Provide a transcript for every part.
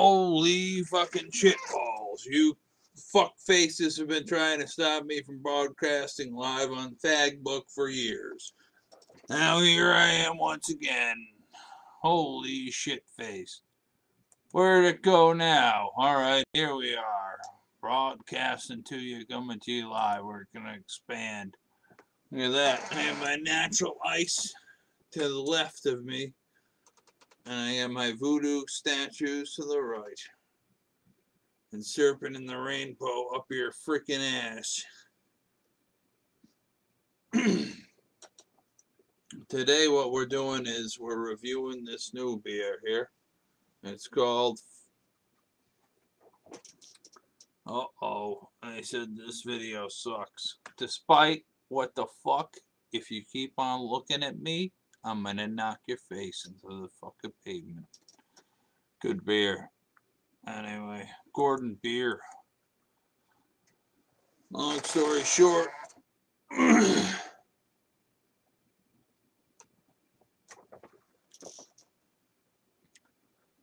Holy fucking shitballs. You fuck faces have been trying to stop me from broadcasting live on Fagbook for years. Now here I am once again. Holy shit face. Where'd it go now? Alright, here we are. Broadcasting to you, coming to you live. We're gonna expand. Look at that. I have my natural ice to the left of me. And I have my voodoo statues to the right. And serpent in the rainbow up your freaking ass. Today what we're doing is we're reviewing this new beer here. It's called Uh-oh. I said this video sucks. Despite what the fuck, if you keep on looking at me, I'm gonna knock your face into the fucking pavement. Good beer. Anyway, Gordon Beer. Long story short,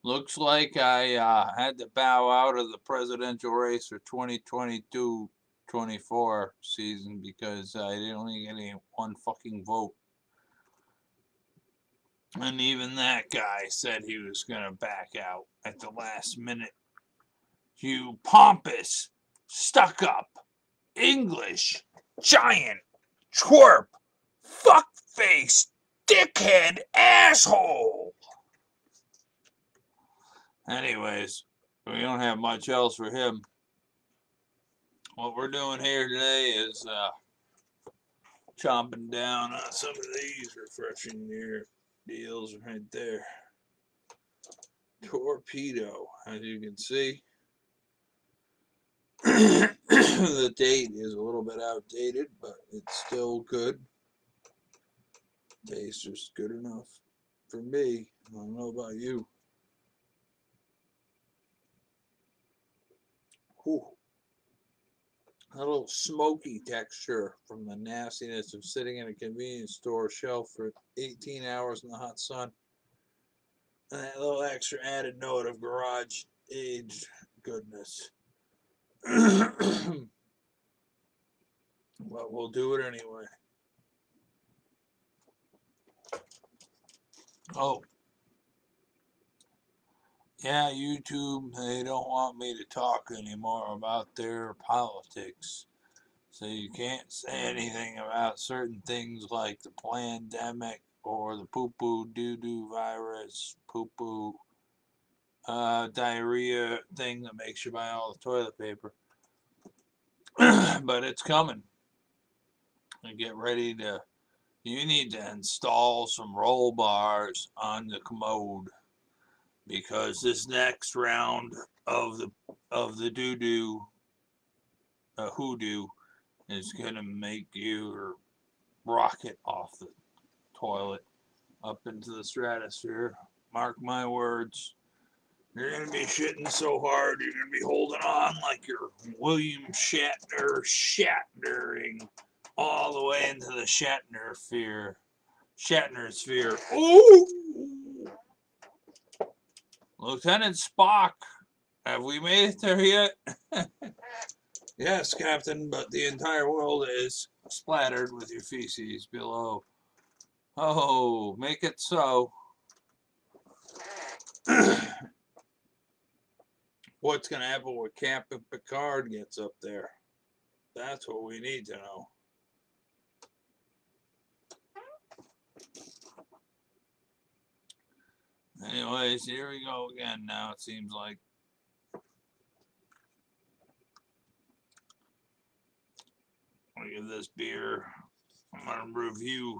looks like I uh, had to bow out of the presidential race for 2022 24 season because I didn't only get any one fucking vote. And even that guy said he was going to back out at the last minute. You pompous, stuck up, English, giant, twerp, fuckface, dickhead, asshole. Anyways, we don't have much else for him. What we're doing here today is uh, chomping down on some of these refreshing beer deals right there. Torpedo, as you can see. the date is a little bit outdated, but it's still good. Taste is good enough for me. I don't know about you. Whew. A little smoky texture from the nastiness of sitting in a convenience store shelf for 18 hours in the hot sun. And that little extra added note of garage aged goodness. but we'll do it anyway. Oh, yeah, YouTube, they don't want me to talk anymore about their politics. So you can't say anything about certain things like the pandemic or the poo poo doo doo virus, poo poo uh, diarrhea thing that makes you buy all the toilet paper. but it's coming. And get ready to, you need to install some roll bars on the commode because this next round of the of the doo doo uh, hoodoo is gonna make you rocket off the toilet up into the stratosphere. Mark my words. You're gonna be shitting so hard, you're gonna be holding on like you're William Shatner Shatnering all the way into the Shatner sphere. Shatner sphere. Lieutenant Spock, have we made it there yet? yes, Captain, but the entire world is splattered with your feces below. Oh, make it so. What's going to happen when Captain Picard gets up there? That's what we need to know. Anyways, here we go again now, it seems like. Look at this beer. I'm going to review.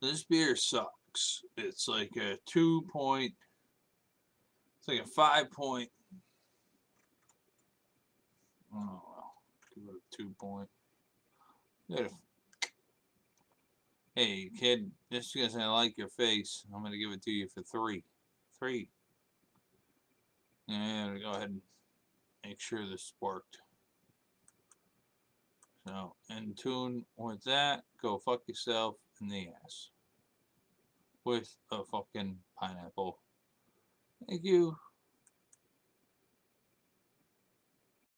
This beer sucks. It's like a two point, it's like a five point. Oh, well, give it a two point. A Hey, kid, just because I like your face, I'm going to give it to you for three. Three. And go ahead and make sure this worked. So, in tune with that, go fuck yourself in the ass. With a fucking pineapple. Thank you.